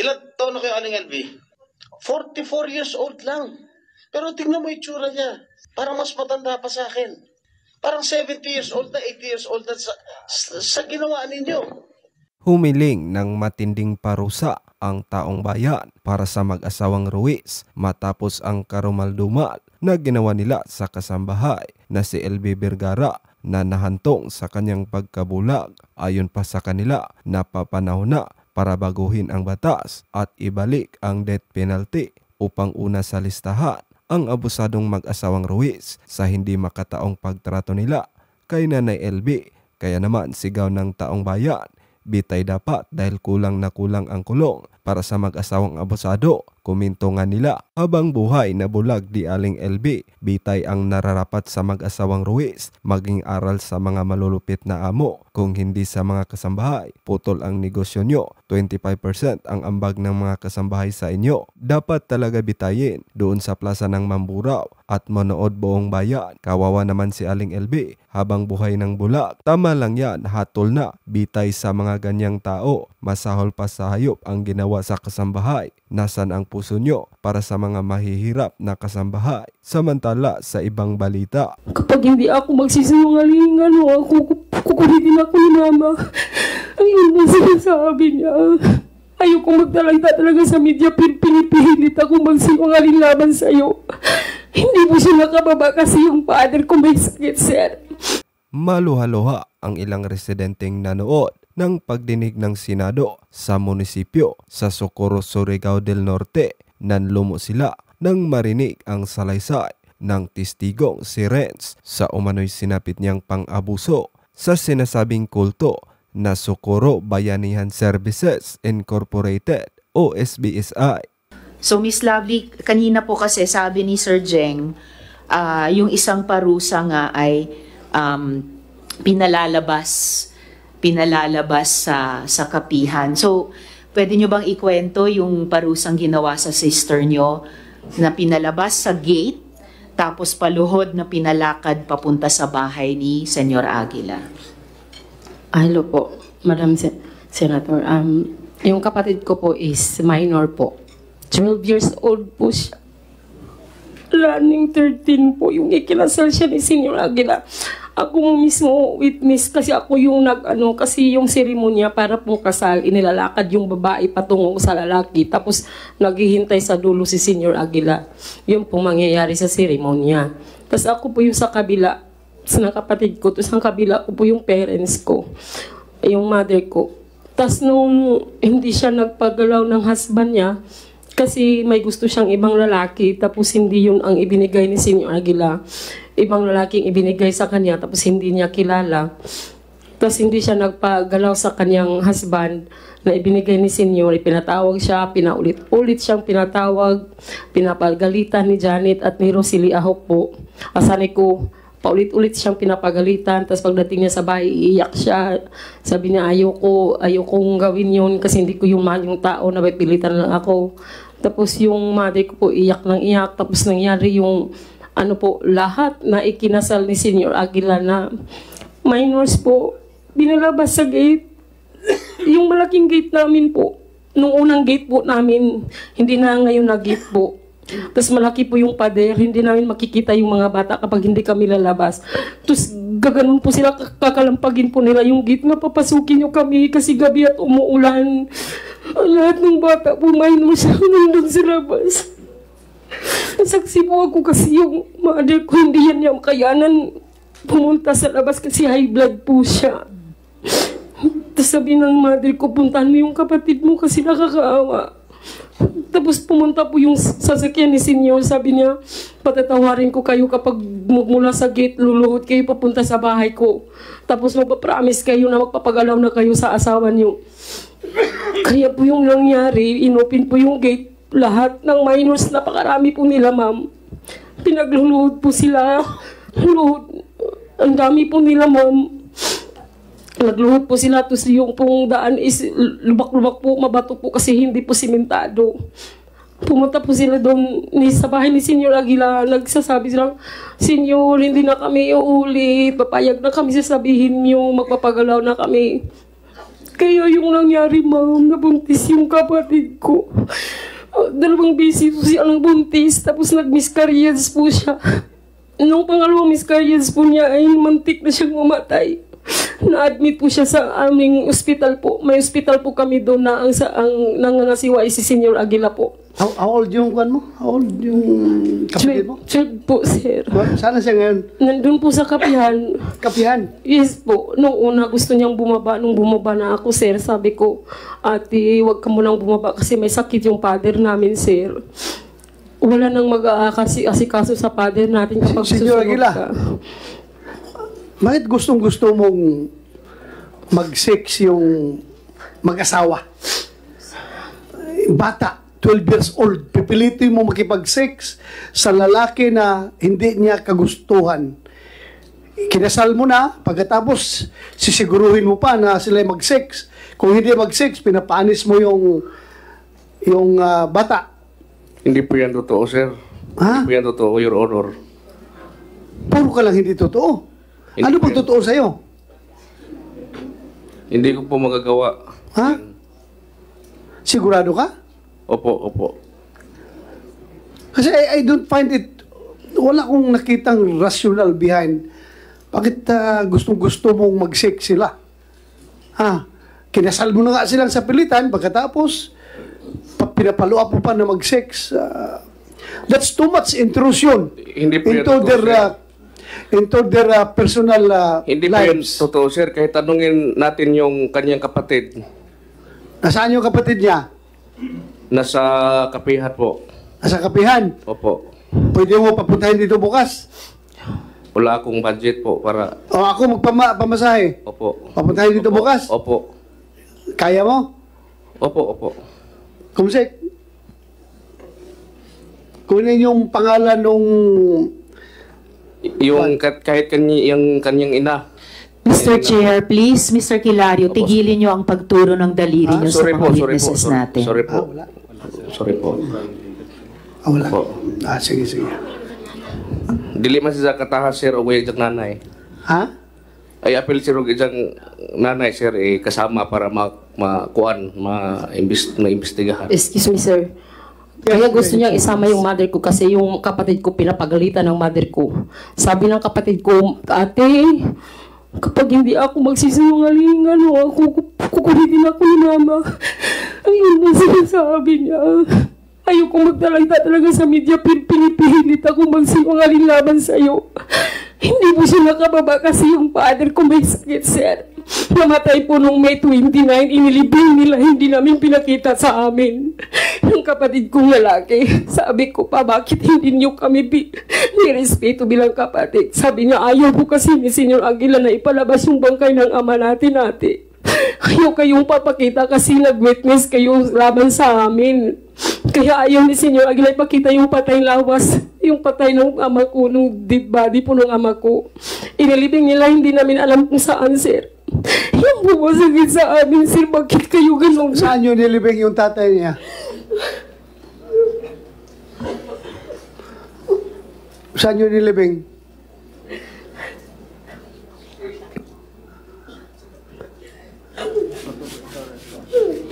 Ilan taon na kayo, Aling LB? 44 years old lang. Pero tingnan mo yung tsura niya. Parang mas matanda pa sa akin. Parang 70 years old na, 80 years old na sa, sa, sa ginawa ninyo. Humiling ng matinding parusa ang taong bayan para sa mag-asawang Ruiz matapos ang karumaldumal na ginawa nila sa kasambahay na si LB Vergara na nahantong sa kanyang pagkabulag. Ayon pa sa kanila, napapanahon na para baguhin ang batas at ibalik ang death penalty upang una sa listahan ang abusadong mag-asawang Ruiz sa hindi makataong pagtrato nila kay Nanay LB. Kaya naman sigaw ng taong bayan bitay dapat dahil kulang na kulang ang kulong para sa mag-asawang abusado. Kuminto nga nila habang buhay na bulag di aling LB, bitay ang nararapat sa mag-asawang Ruiz, maging aral sa mga malulupit na amo. Kung hindi sa mga kasambahay, putol ang negosyo nyo, 25% ang ambag ng mga kasambahay sa inyo. Dapat talaga bitayin doon sa plaza ng Mamburao at manood buong bayan. Kawawa naman si Aling LB habang buhay ng bulag. Tama lang yan, hatol na, bitay sa mga ganyang tao. Masahol pa sa hayop ang ginawa sa kasambahay. Nasan ang puso nyo para sa mga mahihirap na kasambahay? Samantala sa ibang balita. Kapag hindi ako magsisinungalingan o ako kukulitin ako ni mama, ayun na sinasabi niya. Ayoko magtalagta talaga sa media, pin pinipilit ako magsinungaling laban sa'yo. Hindi mo siya nakababa kasi yung father ko may sakit, sir. Maluha-luha ang ilang residenteng nanood ng pagdinig ng Senado sa munisipyo sa Socorro, Surigao del Norte nanlumo sila nang marinig ang salaysay ng testigong si Renz sa umano'y sinapit niyang pang-abuso sa sinasabing kulto na Socorro Bayanihan Services Incorporated o SBSI. So Miss Lovely, kanina po kasi sabi ni Sir Jeng, ah, yung isang parusa nga ay um, pinalalabas pinalalabas sa sa kapihan. So, pwede nyo bang ikwento yung parusang ginawa sa sister nyo na pinalabas sa gate tapos paluhod na pinalakad papunta sa bahay ni Senyor Aguila? Hello po, Madam Sen- Senator. Um, yung kapatid ko po is minor po. 12 years old po siya. Running 13 po yung ikinasal siya ni Senior Aguila. Ako mo mismo witness kasi ako yung nag ano kasi yung seremonya para pong kasal inilalakad yung babae patungo sa lalaki tapos naghihintay sa dulo si Senior Aguila. Yun pong mangyayari sa seremonya. Tapos ako po yung sa kabila sa nakapatid ko, tapos ang kabila ko po yung parents ko, yung mother ko. Tapos nung hindi siya nagpagalaw ng husband niya, kasi may gusto siyang ibang lalaki, tapos hindi yun ang ibinigay ni Senyor Aguila. Ibang lalaking ibinigay sa kanya, tapos hindi niya kilala. Tapos hindi siya nagpagalaw sa kanyang husband na ibinigay ni Senyor. Pinatawag siya, pinaulit-ulit siyang pinatawag, pinapagalitan ni Janet at ni Rosalie Ahok po. Asani ko, paulit-ulit siyang pinapagalitan. Tapos pagdating niya sa bahay, iiyak siya. Sabi niya, ayoko, ayokong gawin yun kasi hindi ko yung mahal yung tao na pipilitan lang ako. Tapos yung mother ko po iyak ng iyak. Tapos nangyari yung ano po, lahat na ikinasal ni Senior Aguila na minors po, binalabas sa gate. yung malaking gate namin po, nung unang gate po namin, hindi na ngayon na gate po. Tapos malaki po yung pader, hindi namin makikita yung mga bata kapag hindi kami lalabas. Tapos gaganon po sila, kakalampagin po nila yung gate na papasukin nyo kami kasi gabi at umuulan. Lahat ng bata po minor siya nandun sa labas. Saksi po ako kasi yung mother ko hindi yan niya makayanan pumunta sa labas kasi high blood po siya. Tapos sabi ng mother ko, puntahan mo yung kapatid mo kasi nakakaawa. Tapos pumunta po yung sasakyan ni Senyor. Sabi niya, patatawarin ko kayo kapag mula sa gate, luluhod kayo papunta sa bahay ko. Tapos magpapromise kayo na magpapagalaw na kayo sa asawa niyo. Kaya po yung nangyari, inopen po yung gate. Lahat ng minors, napakarami po nila, ma'am. Pinagluluhod po sila. Luhod. Ang dami po nila, ma'am. Nagluhod po sila, tapos yung pong daan is lubak-lubak po, mabato po kasi hindi po simentado. Pumunta po sila doon ni, sa bahay ni Senyor Aguila. Nagsasabi sila, Senyor, hindi na kami uulit. Papayag na kami sasabihin niyo, magpapagalaw na kami. Kaya yung nangyari, ma'am, nabuntis yung kapatid ko. Dalawang busy po siya ng buntis, tapos nag-miscarriage po siya. Nung pangalawang miscarriage po niya ay mantik na siyang mamatay. Na-admit po siya sa aming ospital po. May ospital po kami doon na ang, sa, ang nangangasiwa ay si Senyor Aguila po. How, how old yung kwan mo? How old yung kapatid mo? 12 po, sir. Sana siya ngayon? Nandun po sa kapihan, Kapihan. Yes po. Nung una gusto niyang bumaba, nung bumaba na ako, sir, sabi ko, ate, wag ka munang bumaba kasi may sakit yung father namin, sir. Wala nang mag-aasikaso sa father natin kapag Si- susunod Aguila. ka. Bakit gustong gusto mong mag-sex yung mag-asawa? Bata, 12 years old, pipilitin mo makipag-sex sa lalaki na hindi niya kagustuhan. Kinasal mo na, pagkatapos sisiguruhin mo pa na sila mag-sex. Kung hindi mag-sex, pinapanis mo yung yung ah, bata. Hindi po yan totoo, sir. Ha? Hindi po yan totoo, Your Honor. Puro ka lang hindi totoo. Hindi Ano yan. totoo sa'yo? Hindi ko po magagawa. Ha? Sigurado ka? Opo, opo. Kasi I, I don't find it, wala akong nakitang rational behind bakit ah, gustong-gusto mong mag-sex sila. Ha? Kinasal mo na nga silang sa pilitan, pagkatapos, pa, pinapalo-up mo pa na mag-sex. Ah, that's too much intrusion Hindi po yan into totoo, their, sir. ah, into their ah, personal ah, Hindi po yan lives. totoo, sir. Kahit tanungin natin yung kanyang kapatid, Nasaan yung kapatid niya? Nasa kapihat po. Nasa kapihan. Opo. Pwede mo papuntahin dito bukas. Wala akong budget po para... O ako magpamasahe. Opo. Papuntahin dito Opo. bukas. Opo. Kaya mo? Opo, opo. Kumsek, kunin yung pangalan nung Yung ka- kahit kanyi, yung kanyang ina. Mr. Chair, please, Mr. Kilario, tigilin niyo ang pagturo ng daliri niyo sa Sorry mga po, sorry po. witnesses Sorry, natin. sorry po. Ah, wala. Sorry po. Ah, wala. Opo. Ah, sige, sige. Dili man siya katahas, sir, o gayag nanay. Ha? ay apel sir og isang nanay sir eh, kasama para ma makuan ma imbis na imbestigahan. Excuse me, sir. Kaya gusto niyang isama yung mother ko kasi yung kapatid ko pinapagalitan ng mother ko. Sabi ng kapatid ko, ate, kapag hindi ako magsisinungaling, ano, kukulitin ako ni mama. Ayun na sinasabi niya. Ayoko magtalagta talaga sa media, pin- pinipilit ako magsinungaling laban sa'yo. Hindi po siya nakababa kasi yung father ko may sakit, sir. Namatay po nung May 29, inilibing nila, hindi namin pinakita sa amin. Yung kapatid kong lalaki, sabi ko pa, bakit hindi niyo kami bi nirespeto bilang kapatid? Sabi niya, ayaw po kasi ni Senyor Aguila na ipalabas yung bangkay ng ama natin ate. Ayaw kayong papakita kasi nag-witness kayo laban sa amin. Kaya ayaw ni Senyor Aguila ipakita yung patay lawas, yung patay ng ama ko, nung dead body po ng ama ko. Inilibing nila, hindi namin alam kung saan, sir. Yung bumasagit sa amin, sir, bakit kayo ganun? Saan yun nilibing yung tatay niya? Saan yun nilibing?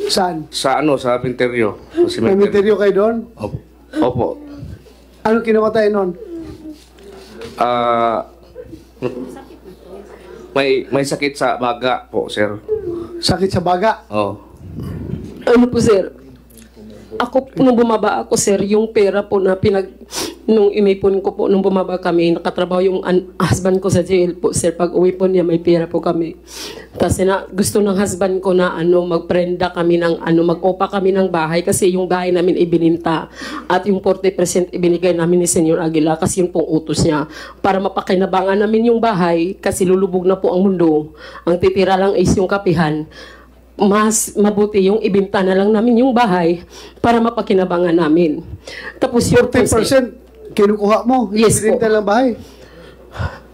Saan? Sa ano sa cemetery. Sa May cemetery. material kayo doon? Opo. Opo. Ano kinamatay noon? Ah may may sakit sa baga po, sir. Sakit sa baga? Oh. Ano po, sir? Ako, nung bumaba ako, sir, yung pera po na pinag... Nung imipon ko po, nung bumaba kami, nakatrabaho yung an- husband ko sa jail po, sir. Pag uwi po niya, may pera po kami. Tapos na, gusto ng husband ko na ano, magprenda kami ng ano, mag-opa kami ng bahay kasi yung bahay namin ibininta. At yung 40% ibinigay namin ni Senyor Aguila kasi yun pong utos niya. Para mapakinabangan namin yung bahay kasi lulubog na po ang mundo. Ang titira lang is yung kapihan mas mabuti yung ibinta na lang namin yung bahay para mapakinabangan namin. Tapos yung 10% kinukuha mo? Yes po. lang bahay?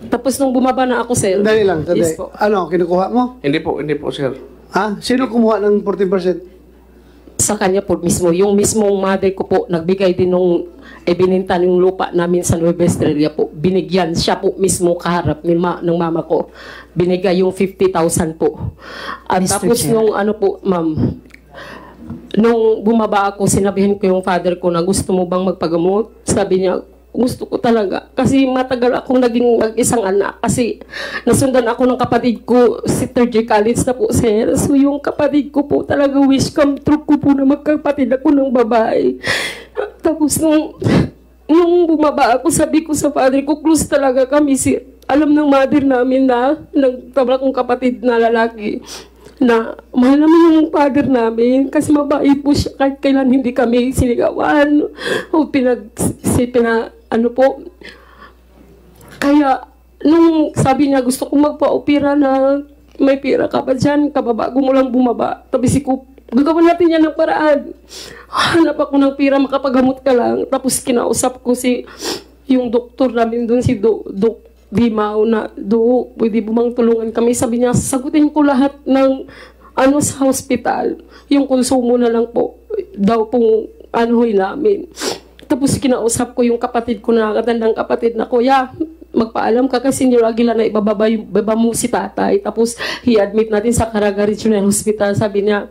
Tapos nung bumaba na ako, sir. Dali lang, dali. Yes po. Ano, kinukuha mo? Hindi po, hindi po, sir. Ha? Sino kumuha ng 14%? Sa kanya po mismo. Yung mismong mother ko po, nagbigay din nung ibininta yung lupa namin sa Nueva Estrella po. binigyan. Siya po mismo kaharap ni ma, ng mama ko. Binigay yung 50,000 po. At Mr. tapos Chair. nung ano po, ma'am, nung bumaba ako, sinabihin ko yung father ko na gusto mo bang magpagamot? Sabi niya, gusto ko talaga. Kasi matagal akong naging mag-isang anak. Kasi nasundan ako ng kapatid ko, si year college na po, sir. So yung kapatid ko po talaga wish come true ko po na magkapatid ako ng babae. Tapos nung, nung bumaba ako, sabi ko sa father ko, close talaga kami, sir. Alam ng mother namin na, ng kong kapatid na lalaki, na mahal naman yung father namin kasi mabait po siya kahit kailan hindi kami sinigawan o pinag si, pina, ano po? Kaya nung sabi niya gusto ko magpa-opera na may pera ka ba dyan? Kababago mo lang bumaba. Tapos ko gagawin natin yan ng paraan. Hanap ako ng pera makapagamot ka lang. Tapos kinausap ko si yung doktor namin doon si Do, Dok Dimao na do pwede bumang tulungan kami? Sabi niya sagutin ko lahat ng ano sa hospital. Yung konsumo na lang po daw pong anuhoy namin tapos kinausap ko yung kapatid ko na katandang kapatid na kuya magpaalam ka kasi ni Aguila na ibababa yung baba mo si tatay tapos i-admit natin sa Caraga Regional Hospital sabi niya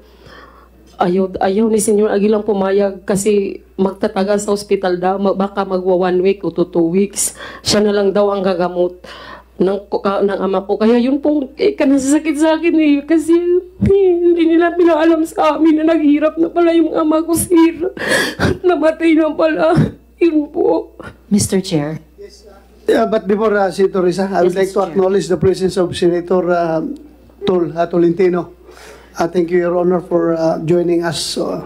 ayaw, ayaw ni Senyor Aguilang pumayag kasi magtatagal sa ospital daw, baka magwa one week o to two weeks. Siya na lang daw ang gagamot ng, ka, ng ama ko. Kaya yun pong eh, kanasasakit sa akin eh. Kasi eh, hindi nila pinaalam sa amin na naghirap na pala yung ama ko sir. At namatay na pala. Yun po. Mr. Chair. Yeah, but before uh, Senator Risa, I would Yes, like to Mr. Chair. acknowledge the presence of Senator uh, Tol uh, Tolentino. Uh, thank you, Your Honor, for uh, joining us. So,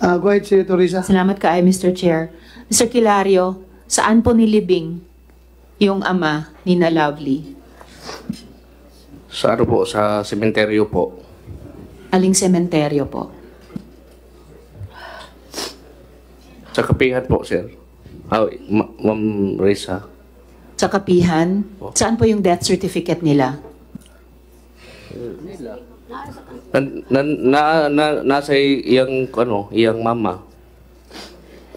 uh, go ahead, Senator Risa. Salamat ka ay Mr. Chair. Mr. Kilario, saan po nilibing yung ama ni na Lovely? Sa ano po, sa sementeryo po. Aling sementeryo po? Sa kapihan po, sir. Ma- Ma'am Risa. Sa kapihan? Saan po yung death certificate nila? Na, na, na, na, nasa iyang, ano, iyang mama.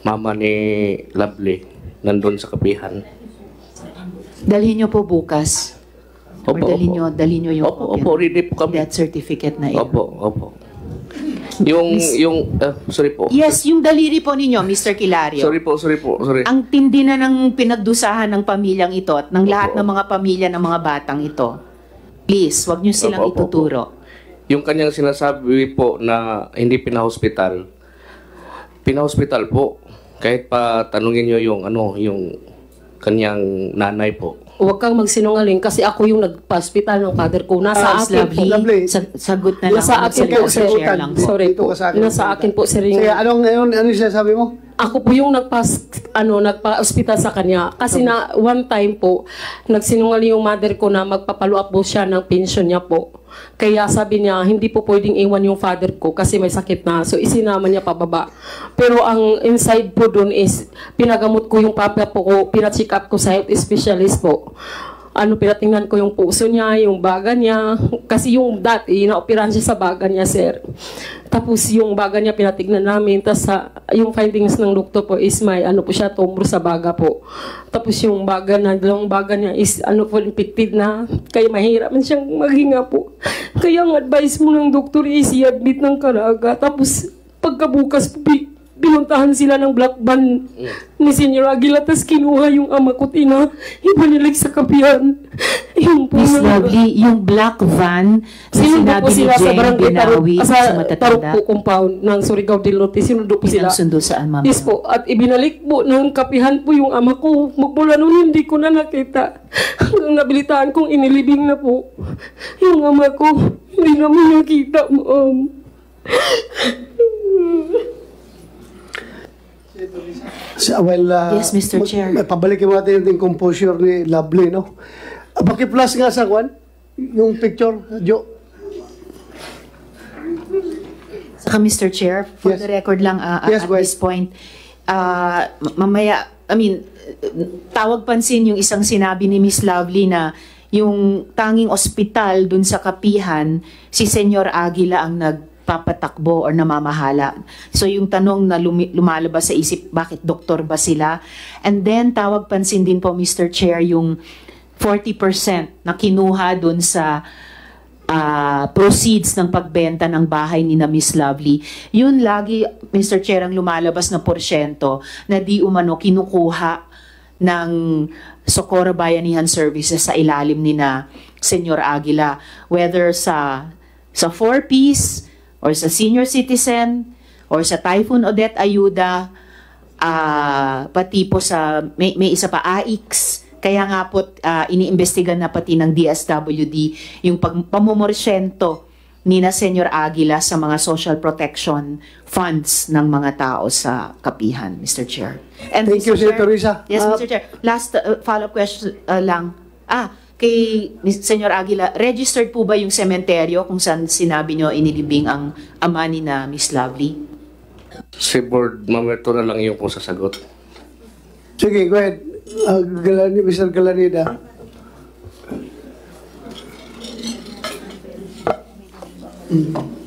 Mama ni Lovely. Nandun sa kapihan. Dalhin nyo po bukas. Or Opo, dalhin opo. nyo, dalhin nyo yung Opo, opo, ready po kami. death certificate na ito. Opo, opo. Yung, yung, ah, sorry po. Yes, yung daliri po ninyo, Mr. Kilario. Sorry po, sorry po, sorry. Ang tindi na ng pinagdusahan ng pamilyang ito at ng lahat Opo. ng mga pamilya ng mga batang ito. Please, wag nyo silang Opo, opo, ituturo. Yung kanyang sinasabi po na hindi pinahospital, pinahospital po. Kahit pa tanungin nyo yung ano, yung kanyang nanay po. Huwag kang magsinungaling kasi ako yung nagpa-hospital ng father ko. Nasa Ah, akin po. lovely. Lovely. Sa- sagot na lang. Nasa ako, akin magsalita po, sa sir. chair lang po. Sorry Dito po. ka sa akin. Nasa akin po, sir. yung- Sige, anong, anong, ano yung sinasabi mo? Ako po yung nagpa ano nagpa-ospital sa kanya kasi na one time po nagsinungaling yung mother ko na magpapalo up po siya ng pension niya po. Kaya sabi niya hindi po pwedeng iwan yung father ko kasi may sakit na. So isinama niya pababa. Pero ang inside po doon is pinagamot ko yung papa po ko, pina-check ko sa health specialist po ano, pinatingnan ko yung puso niya, yung baga niya. Kasi yung dati, naoperahan siya sa baga niya, sir. Tapos yung baga niya pinatignan namin. Tapos sa, yung findings ng doktor po is may ano po siya, tumor sa baga po. Tapos yung baga na, dalawang baga niya is ano po, infected na. Kaya mahirap man siyang maghinga po. Kaya ang advice mo ng doktor is i-admit ng karaga. Tapos pagkabukas po, pinuntahan sila ng black van ni Senyor Aguila. Tapos kinuha yung ama ko, tina, ibanilig sa kapihan. Yung po Miss na- Lovely, yung black van na Sinundo sinabi ni sila sa barangay Binawi ah, sa sa Tarok matatanda. po compound ng Surigao del Norte. Sinundo po sila. Pinagsundo saan, ma'am? Yes po. At ibinalik po ng kapihan po yung ama ko. Magmula noon hindi ko na nakita. Hanggang nabilitaan kong inilibing na po. Yung ama ko, hindi naman nakita, ma'am. Sa- Well, uh, Yes, Mr. Chair. Pabalikin mo natin yung composure ni Lovely, no? Uh, Paki-plus nga sa kwan, yung picture, Jo. Saka Mr. Chair, for Yes. the record lang uh, Yes, at ahead. this point, uh, ma- mamaya, I mean, tawag pansin yung isang sinabi ni Miss Lovely na yung tanging ospital dun sa Kapihan, si Senyor Aguila ang nag nagpapatakbo or namamahala. So yung tanong na lumi- lumalabas sa isip, bakit doktor ba sila? And then tawag pansin din po Mr. Chair yung 40% na kinuha dun sa ah, proceeds ng pagbenta ng bahay ni na Miss Lovely. Yun lagi, Mr. Chair, ang lumalabas na porsyento na di umano kinukuha ng Socorro Bayanihan Services sa ilalim ni na Senyor Aguila. Whether sa sa 4-piece or sa senior citizen or sa Typhoon Odette Ayuda, ah, pati po sa may, may isa pa AIX kaya nga po ah, iniimbestigan na pati ng DSWD yung pag, pamumorsyento ni na Senyor Aguila sa mga social protection funds ng mga tao sa kapihan, Mr. Chair. And Thank you, Mr. Senator Risa. Yes, Ah, Mr. Chair. Last uh, follow-up question uh, lang. Ah, kay. Senyor Aguila, registered po ba yung sementeryo kung saan sinabi nyo inilibing ang ama ni na Miss Lovely? Si Board Mamerto na lang yung kung sasagot. Sige, go ahead. Uh, Galani, Mr. Galanida. Uh,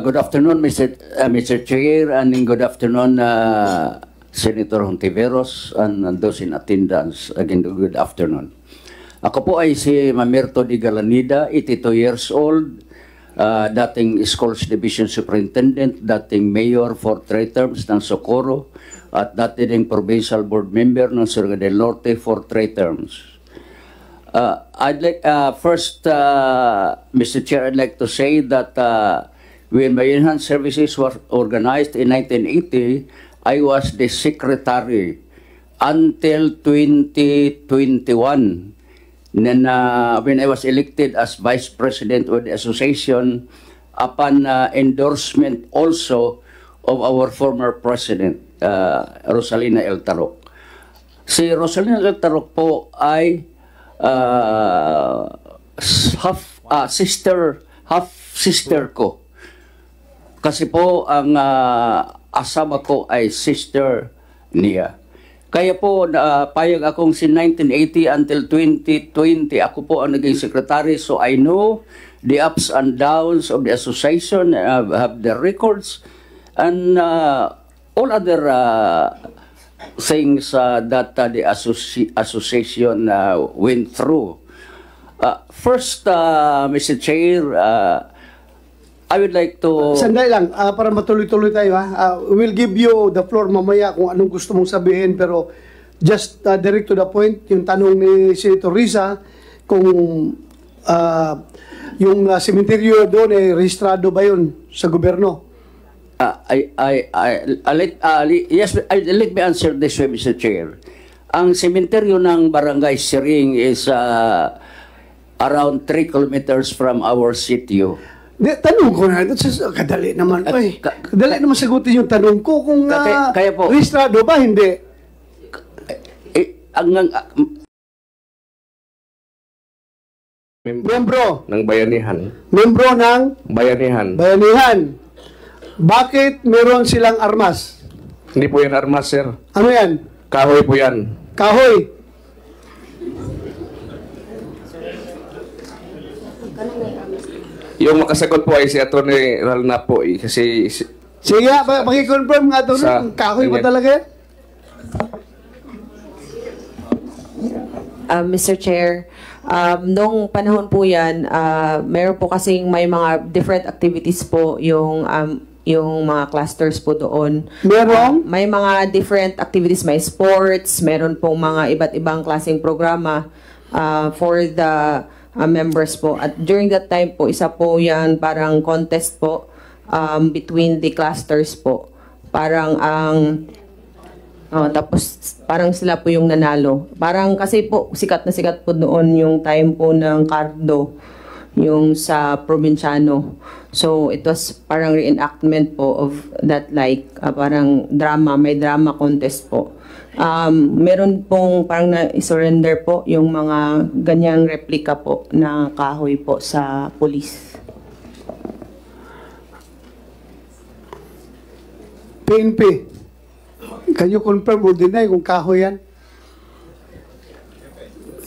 good afternoon, Mr. Uh, Mr. Chair, and good afternoon, uh, Senator Hontiveros, and those in attendance. Again, good afternoon. Ako po ay si Mamerto Di Galanida, 82 years old, uh, dating Schools Division Superintendent, dating Mayor for three terms ng Socorro, at dating Provincial Board Member ng Surga del Norte for three terms. Uh, I'd like uh, first, uh, Mr. Chair, I'd like to say that uh, when my enhanced services were organized in 1980, I was the secretary until 2021. Then, uh, when I was elected as vice president of the association, upon uh, endorsement also of our former president, uh, Rosalina El Tarok. Si Rosalina El Tarok po ay uh, half ah, sister half sister ko. Kasi po ang ah, asawa ko ay sister niya. Kaya po na payag akong si 1980 until 2020 ako po ang naging secretary so I know the ups and downs of the association I have, have the records and uh, all other uh, things uh, that uh, the associ- association uh, went through. Uh, first, uh, Mr. Chair, uh, I would like to... Sandali lang, ah, para matuloy-tuloy tayo ha. Ah, we'll give you the floor mamaya kung anong gusto mong sabihin pero just ah, direct to the point, yung tanong ni Senator Risa kung ah, yung uh, sementeryo doon eh rehistrado ba yun sa gobyerno? Uh, I, I, I, I let, uh, yes, I, let me answer this way, Mr. Chair. Ang sementeryo ng Barangay Siring is uh, around 3 kilometers from our sitio. Di, tanong ko na, that's kadali naman pa eh. Ka- Kadali naman sagutin yung tanong ko kung Kaya- ah, kaya po- rehistrado ba, hindi. Eh, ang, ang, Membro Membro, ng bayanihan. membro ng Bayanihan. bayanihan. Bakit meron silang armas? Hindi po yan armas, sir. Ano yan? Kahoy po yan. Kahoy. Yung makasagot po ay si Atty. Ralna po eh, kasi si- Sige nga, pa- pakiconfirm nga doon. Sa- Kahoy ba talaga yan? Uh, Mr. Chair, um, nung panahon po yan, uh, meron po kasing may mga different activities po yung um, yung mga clusters po doon. Merong? May mga different activities, may sports, meron pong mga iba't ibang klaseng programa uh, for the uh, members po. At during that time po, isa po yan parang contest po um, between the clusters po. Parang ang Oh, tapos parang sila po yung nanalo. Parang kasi po sikat na sikat po noon yung time po ng Cardo yung sa probinsyano. So it was parang reenactment po of that like ah, parang drama, may drama contest po. Um, meron pong parang na-surrender po yung mga ganyang replika po na kahoy po sa police. PNP. Can you confirm or deny kung kahoy yan?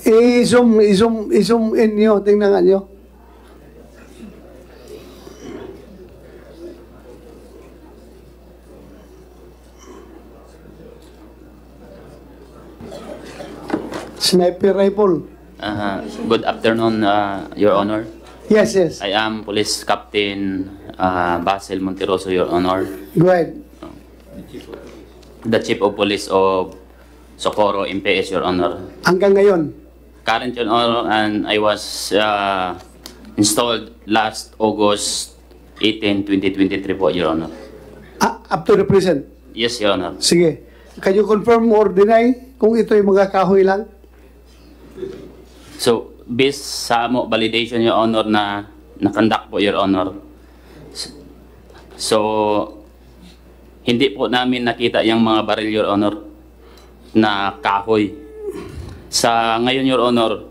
I-zoom, i-zoom, i-zoom in nyo. Tingnan nyo. Sniper rifle. Uh, good afternoon, uh, Your Honor. Yes, yes. I am Police Captain uh, Basil Monteroso, Your Honor, Go ahead. the Chief of Police of Socorro, MPS, Your Honor. Hanggang ngayon. Current, Your Honor, and I was uh, installed last August 18, 2023 po, Your Honor. Ah, up to the present. Yes, Your Honor. Sige. Can you confirm or deny kung ito yung mga kahoy lang? So, based sa mo validation, Your Honor, na nakandak po, Your Honor. So, hindi po namin nakita yung mga baril, Your Honor, na kahoy. Sa ngayon, Your Honor,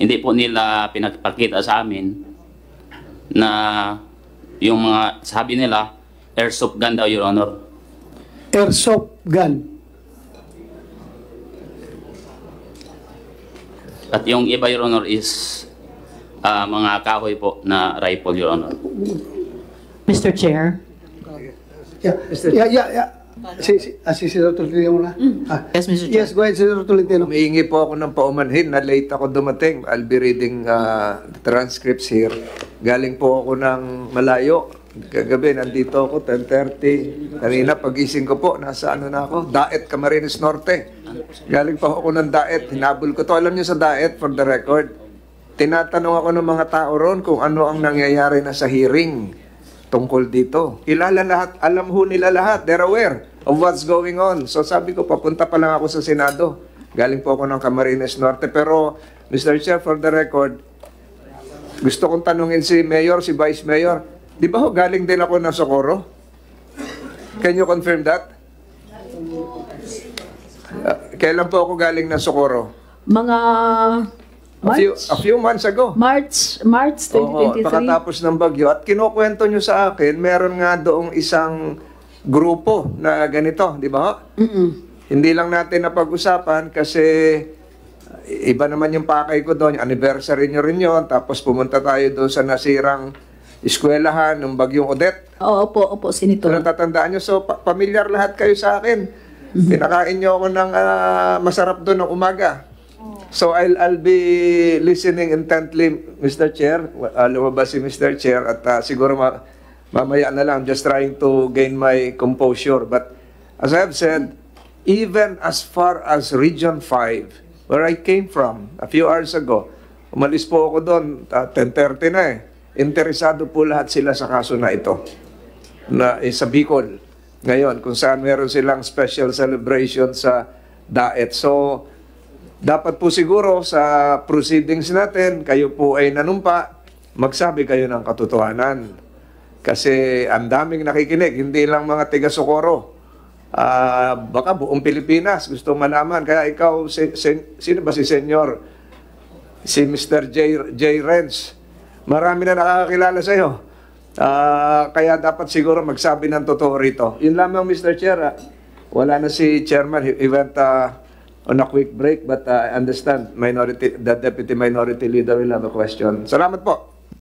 hindi po nila pinagpakita sa amin na yung mga, sabi nila, airsoft gun daw, Your Honor. Airsoft gun. At yung iba, Your Honor, is ah, mga kahoy po na rifle, Your Honor. Mr. Chair. Yeah, yeah, yeah. yeah. Si, si, ah, si Senator Tolentino muna. Ah, Yes, Mr. Chair. Yes, go ahead, Senator Tolentino. Humihingi po ako ng paumanhin na late ako dumating. I'll be reading uh, transcripts here. Galing po ako ng malayo. Kagabi, nandito ako, 10.30. Kanina, pagising ko po, nasa ano na ako, Daet, Camarines Norte. Galing pa ako ng Daet. Hinabol ko to. Alam niyo sa Daet, for the record, tinatanong ako ng mga tao ron kung ano ang nangyayari na sa hearing tungkol dito. Kilala lahat, alam ho nila lahat, they're aware of what's going on. So sabi ko, papunta pa lang ako sa Senado. Galing po ako ng Camarines Norte. Pero, Mr. Chair, for the record, gusto kong tanungin si Mayor, si Vice Mayor, di ba ho galing din ako ng Socorro? Can you confirm that? Uh, kailan po ako galing ng Socorro? Mga A few, March, a few months ago. March, March Oo, 2023. pagkatapos ng bagyo. At kinukwento nyo sa akin, meron nga doong isang grupo na ganito, di ba? ho? Hindi lang natin napag-usapan kasi iba naman yung pakay ko doon. Anniversary nyo rin yun. Tapos pumunta tayo doon sa nasirang eskwelahan ng Bagyong Odette. Oo, opo, opo, Senator. natatandaan nyo. So, pa- familiar lahat kayo sa akin. Pinakain nyo ako ng ah, masarap doon ng umaga. So, I'll, I'll be listening intently, Mr. Chair. Uh, lumabas si Mr. Chair at ah, siguro ma- mamaya na lang. Just trying to gain my composure. But as I have said, even as far as Region 5, where I came from a few hours ago, umalis po ako doon, ah, 10.30 na eh. Interesado po lahat sila sa kaso na ito na eh, sa Bicol ngayon kung saan meron silang special celebration sa Daet. So, dapat po siguro sa proceedings natin, kayo po ay nanumpa, magsabi kayo ng katotohanan. Kasi ang daming nakikinig, hindi lang mga tiga Socorro. Ah, baka buong Pilipinas gusto malaman. Kaya ikaw, si, si- sino ba si Senyor? Si Mr. J. J. Renz. Marami na nakakakilala sa iyo. Ah, kaya dapat siguro magsabi ng totoo rito. Yun lamang, Mr. Chair. ah. Wala na si Chairman. He, went ah, on a quick break but ah, I understand minority, the Deputy Minority Leader will have a question. Salamat po.